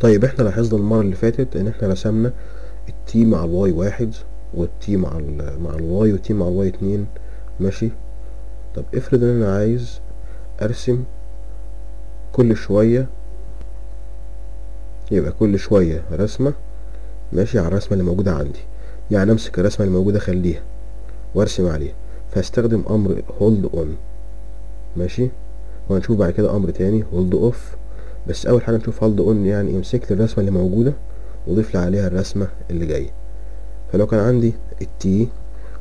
طيب إحنا لاحظنا المرة اللي فاتت إن إحنا رسمنا التي مع الواي واحد والتي مع ال مع الواي والتي مع الواي اتنين. ماشي؟ طب افرض إن أنا عايز أرسم كل شوية يبقى كل شوية رسمة ماشي على الرسمة اللي موجودة عندي. يعني أمسك الرسمة اللي موجودة أخليها وأرسم عليها. فأستخدم أمر hold on. ماشي؟ وهنشوف بعد كده أمر تاني hold off. بس أول حاجة نشوف hold on يعني امسك لي الرسمة اللي موجودة وضيف لي عليها الرسمة اللي جاية. فلو كان عندي التي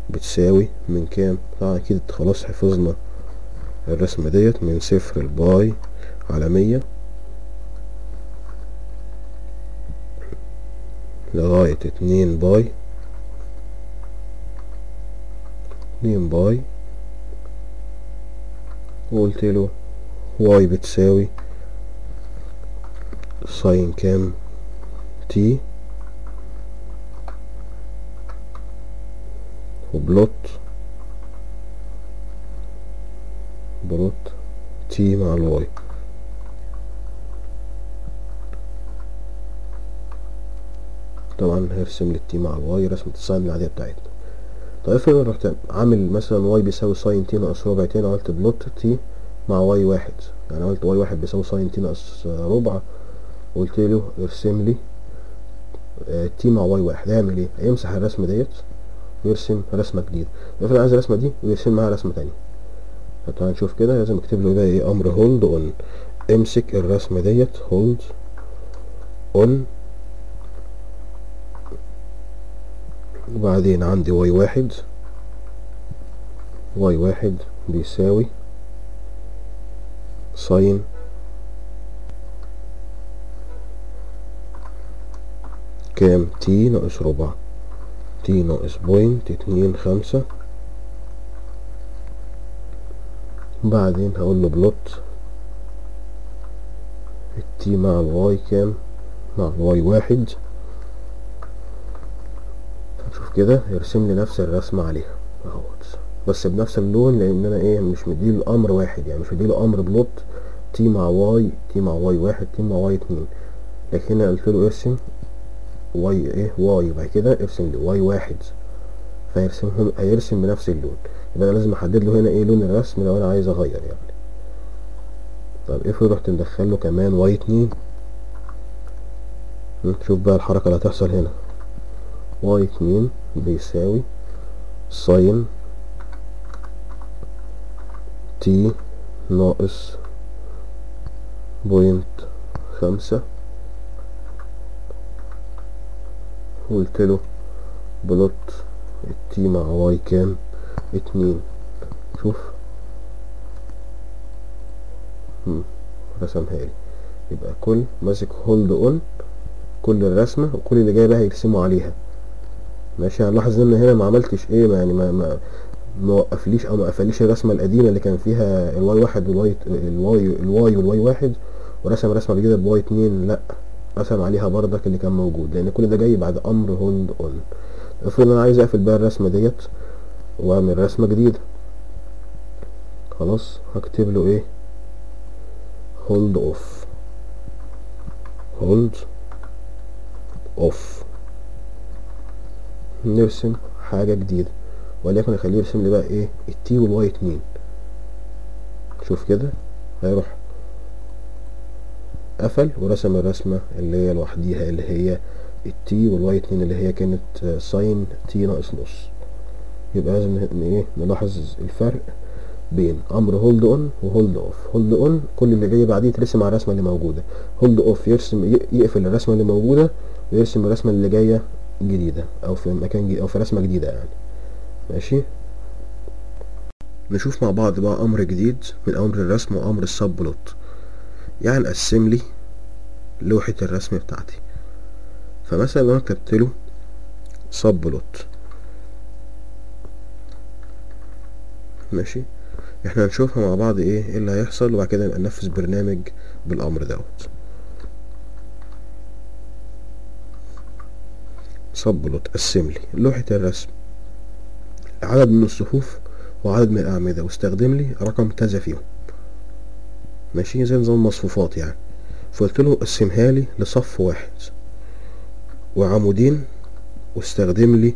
بتساوي من كام؟ طبعا أكيد خلاص حفظنا الرسمة ديت من صفر لباي على مية لغاية اتنين باي اتنين pi. وقلت له y بتساوي sine كام؟ t و plot. plot. t مع ال y طبعا هرسم لي ال t مع ال y رسمة ال sine العادية بتاعتنا. طيب افرض أنا رحت عامل مثلا y بيساوي sine t ناقص ربع t عملت plot t مع y واحد. يعني عملت y واحد بيساوي sine t ناقص ربع وقلت له ارسم لي t مع y واحد. هيعمل إيه؟ هيمسح الرسمة ديت ويرسم رسمة جديدة. افرض عايز الرسمة دي ويرسم معاها رسمة تانية. طب هنشوف كده. لازم اكتب له بقى إيه؟ أمر hold on امسك الرسمة ديت. hold on وبعدين عندي y واحد. y واحد بيساوي sine كام؟ t ناقص ربع. t ناقص point اتنين خمسة. بعدين هقول له plot. ال t مع ال y كام؟ مع ال y واحد. هنشوف كده يرسم لي نفس الرسمة عليها أهوت. بس بنفس اللون لأن أنا إيه مش مديله أمر واحد يعني مش مديله أمر plot. t مع y t مع y واحد t مع y اتنين. لكن هنا قلت له ارسم y إيه؟ y. بعد كده ارسم لي y واحد. فيرسمهم هيرسم بنفس اللون. يبقى أنا لازم أحدد له هنا إيه لون الرسم لو أنا عايز أغير يعني. طب افرض رحت مدخل له كمان y اتنين. شوف بقى الحركة اللي هتحصل هنا. y اتنين بيساوي sine t ناقص point خمسة وقلت له plot ال t مع y كام؟ اتنين. شوف. رسمها لي. يبقى كل ماسك hold on كل الرسمة وكل اللي جاي بقى هيرسموا عليها. ماشي هنلاحظ إن هنا ما عملتش إيه ما يعني ما ما ما وقفليش أو ما قفليش الرسمة القديمة اللي كان فيها الواي واحد والواي الواي الواي والواي واحد ورسم رسمة جديدة ب y اتنين لأ. رسم عليها بردك اللي كان موجود لأن كل ده جاي بعد أمر hold on افرض أنا عايز أقفل بقى الرسمة ديت وأعمل رسمة جديدة. خلاص هكتب له إيه؟ hold off hold off نرسم حاجة جديدة. وليكن أخليه يرسم لي بقى إيه؟ ال t وال y اتنين. شوف كده هيروح قفل ورسم الرسمة اللي هي لوحديها اللي هي ال t وال y اتنين اللي هي كانت sine t ناقص نص. يبقى لازم إيه نلاحظ الفرق بين أمر hold on و hold off hold on كل اللي جاي بعديه يترسم على الرسمة اللي موجودة. hold off يرسم يقفل الرسمة اللي موجودة ويرسم الرسمة اللي جاية جديدة أو في مكان جديد أو في رسمة جديدة يعني. ماشي؟ نشوف مع بعض بقى أمر جديد من أمر الرسم وأمر ال subplot يعني نقسم لي لوحة الرسم بتاعتي. فمثلا لو أنا كتبت له subplot ماشي؟ إحنا هنشوفها مع بعض إيه؟ إيه اللي هيحصل؟ وبعد كده نبقى ننفذ برنامج بالأمر دوت. subplot قسم لي لوحة الرسم. عدد من الصفوف وعدد من الأعمدة واستخدم لي رقم كذا فيهم. ماشي زي نظام مصفوفات يعني. فقلت له قسمها لي لصف واحد. وعمودين واستخدم لي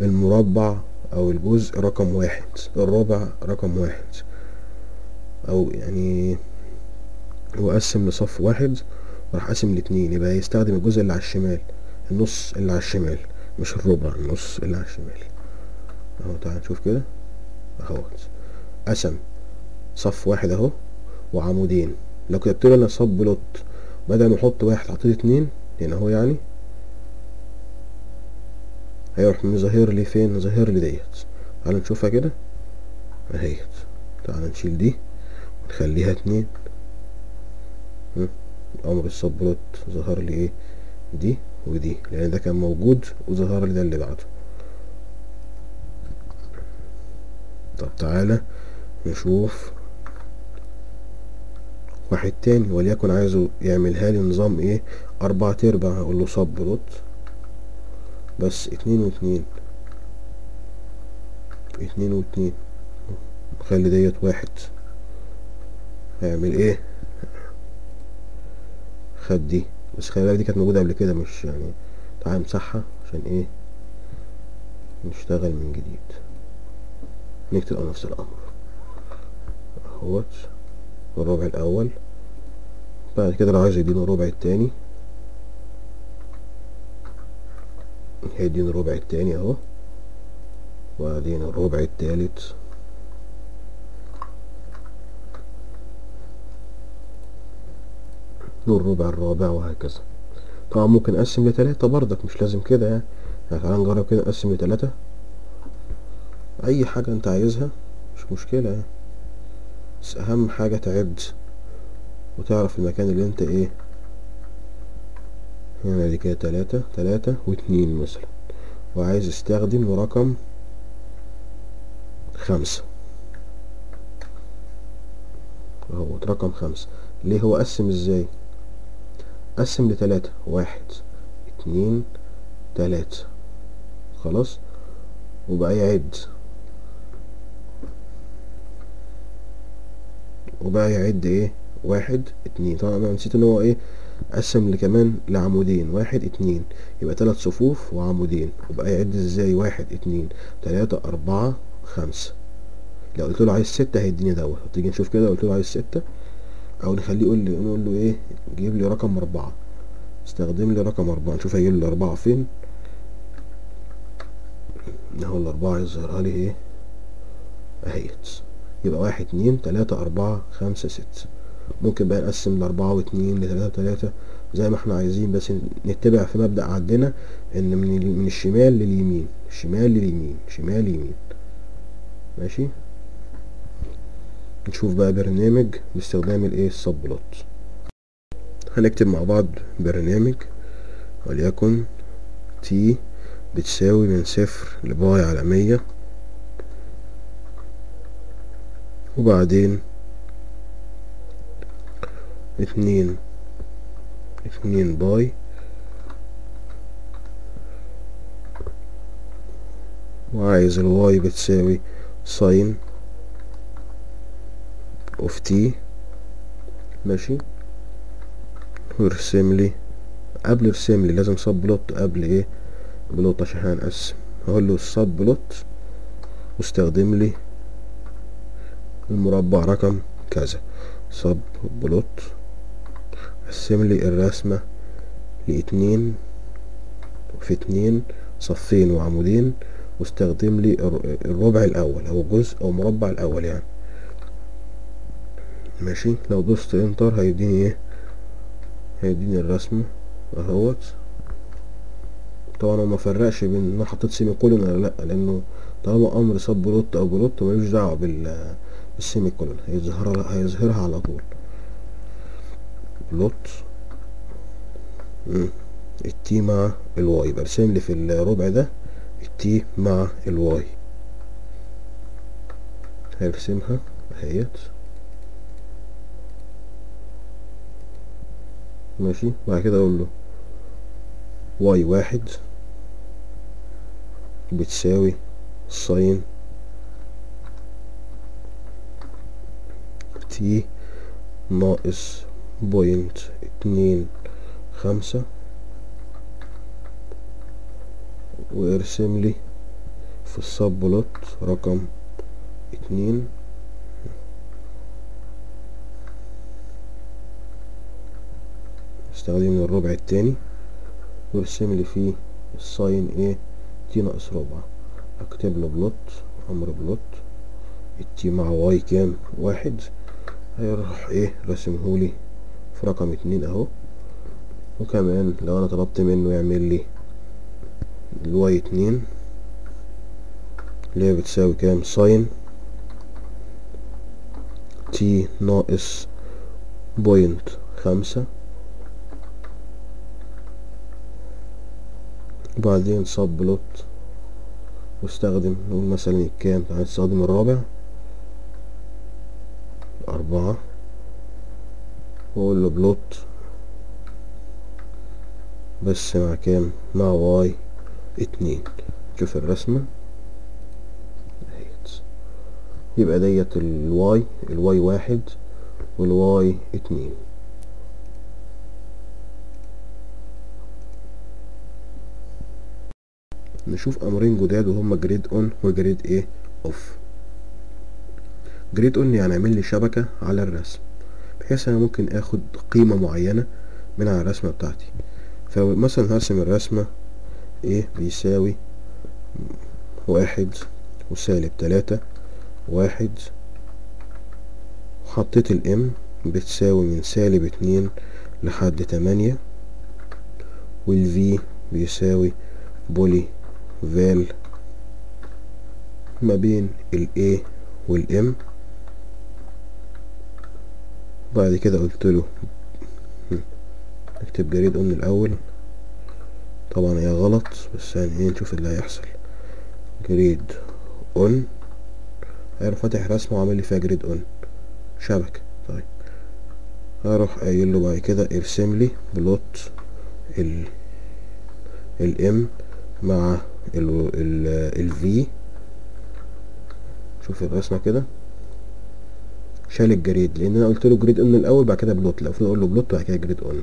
المربع أو الجزء رقم واحد الربع رقم واحد. أو يعني وقسم لصف واحد وراح قاسم لاتنين يبقى يستخدم الجزء اللي على الشمال النص اللي على الشمال مش الربع النص اللي على الشمال. أهو تعال نشوف كده. أهوت. قسم صف واحد أهو. وعمودين. لو كتبت له أنا صب بلوت بدل ما أحط واحد حطيت اتنين؟ هنا أهو يعني. هيروح مظهر لي فين؟ ظاهر لي ديت. تعال نشوفها كده. اهيت. تعال نشيل دي ونخليها اتنين. أمر الصب بلوت ظهر لي إيه؟ دي ودي. لأن ده كان موجود وظهر لي ده اللي بعده. طب تعالى نشوف واحد تاني وليكن عايزه يعملها لي نظام إيه؟ أربعة أرباع هقول له صب بلوت بس اتنين واتنين. اتنين واتنين. خلي ديت واحد. هيعمل إيه؟ خد دي. بس خلي بالك دي كانت موجودة قبل كده مش يعني تعالى نمسحها عشان إيه؟ نشتغل من جديد. نكتب نفس الأمر. أهوت. الربع الأول. بعد كده لو عايز يدينا الربع التاني. هيدينا الربع التاني أهو. وبعدين الربع التالت. والربع الرابع وهكذا. طبعا ممكن أقسم لتلاتة برضك مش لازم كده يعني. يعني تعالى نجرب كده نقسم لتلاتة. أي حاجة أنت عايزها مش مشكلة يعني. بس أهم حاجة تعد وتعرف المكان اللي أنت إيه. هنا دي كده تلاتة تلاتة واتنين مثلا. وعايز استخدم رقم خمسة. أهو رقم خمسة. ليه هو قسم إزاي؟ قسم لتلاتة. واحد اتنين تلاتة. خلاص؟ وبقى يعد. وبقى يعد إيه؟ واحد اتنين. طبعا أنا نسيت إن هو إيه؟ قسم كمان لعمودين. واحد اتنين. يبقى تلات صفوف وعمودين. وبقى يعد إزاي؟ واحد اتنين. تلاتة أربعة خمسة. لو قلت له عايز ستة هيديني دوت. تيجي نشوف كده قلت له عايز ستة أو نخليه يقول لي نقول له إيه؟ جيب لي رقم أربعة. استخدم لي رقم أربعة. نشوف هيجيب لي الأربعة فين. اهو الأربعة يظهرها لي إيه؟ أهيت. يبقى واحد اتنين تلاتة أربعة خمسة ستة. ممكن بقى نقسم لأربعة واتنين لتلاتة وتلاتة زي ما إحنا عايزين بس نتبع في مبدأ عندنا إن من, من الشمال لليمين. شمال لليمين شمال يمين. ماشي؟ نشوف بقى برنامج باستخدام الايه؟ ال subplot. هنكتب مع بعض برنامج وليكن t بتساوي من صفر ل pi على مية. وبعدين اتنين اتنين pi. وعايز ال y بتساوي sine of t ماشي. وارسم لي قبل ارسم لي لازم subplot قبل إيه؟ plot عشان هنقسم هقول له ال subplot واستخدم لي المربع رقم كذا. subplot قسم لي الرسمة لاتنين في اتنين صفين وعمودين واستخدم لي الربع الأول أو جزء أو مربع الأول يعني. ماشي. لو دوست enter هيديني إيه؟ هيديني الرسمة أهوت. طبعا هو مفرقش بين ان أنا حطيت semicolon ولا لأ لأنه طالما أمر subplot أو plot ملوش دعوة بال بال semicolon. هيظهرها هيظهرها على طول. plot ال t مع ال y. برسم لي في الربع ده ال t مع ال y. هرسمها اهيت ماشي. بعد كده أقول له y واحد. بتساوي sine t ناقص point اتنين خمسة وارسم لي في ال subplot رقم اتنين. استخدم الربع التاني. وارسم لي فيه ال sine إيه t ناقص ربع. اكتب له plot أمر plot. ال t مع y كام؟ واحد. هيروح إيه رسمهولي في رقم اتنين أهو. وكمان لو أنا طلبت منه يعمل لي ال y اتنين اللي هي بتساوي كام؟ sine t ناقص point خمسة. وبعدين subplot واستخدم نقول مثلا الكام؟ هنستخدم الرابع. أربعة. وأقول له plot. بس مع كام؟ مع y اتنين. شوف الرسمة. يبقى ديت ال y ال y واحد وال y اتنين. نشوف أمرين جداد وهما grid on وجريد إيه off grid اون يعني اعمل لي شبكة على الرسم بحيث أنا ممكن آخد قيمة معينة من على الرسمة بتاعتي. فمثلا هرسم الرسمة إيه بيساوي واحد وسالب تلاتة واحد وحطيت ال M بتساوي من سالب اتنين لحد تمانية وال V بيساوي polyval ما بين ال A وال M. بعد كده قلت له اكتب grid on الأول. طبعا هي غلط بس يعني إيه نشوف اللي هيحصل. grid on. هيروح فاتح رسمه وعامل لي فيها grid on. شبكة. طيب. هروح قايل له بعد كده ارسم لي plot ال ال M مع ال ال ال V شوف الرسمة كده. شال ال grid لأن أنا قلت له grid on الأول بعد كده plot. المفروض أقول له plot بعد كده grid on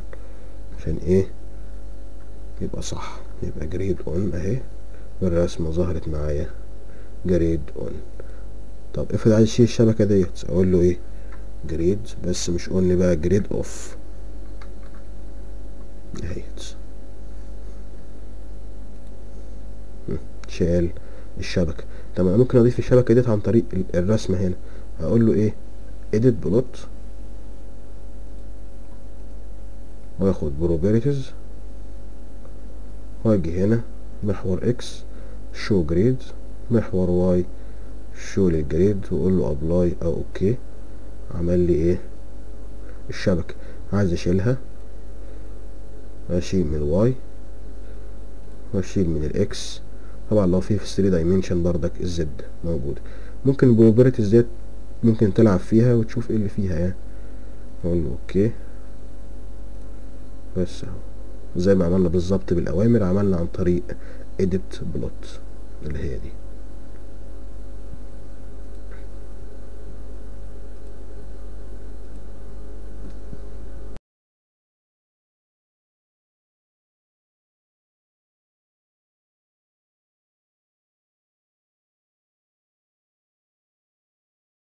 عشان إيه؟ يبقى صح. يبقى grid on أهي. والرسمة ظهرت معايا. grid on طب افرض عايز اشيل الشبكة ديت. أقول له إيه؟ grid بس مش on بقى grid off اهيت شال الشبكة. طب أنا ممكن أضيف الشبكة ديت عن طريق الرسمة هنا. هقول له إيه؟ Edit plot واخد properties واجي هنا محور X show grid محور Y show لل grid واقول له apply أو okay عمل لي إيه الشبكة عايز اشيلها اشيل من ال Y واشيل من ال X طبعا لو في في 3 dimension بردك ال Z موجود ممكن ال properties ديت ممكن تلعب فيها وتشوف إيه اللي فيها يعني. أقول له okay. بس أهو. زي ما عملنا بالظبط بالأوامر عملنا عن طريق edit plot اللي هي دي.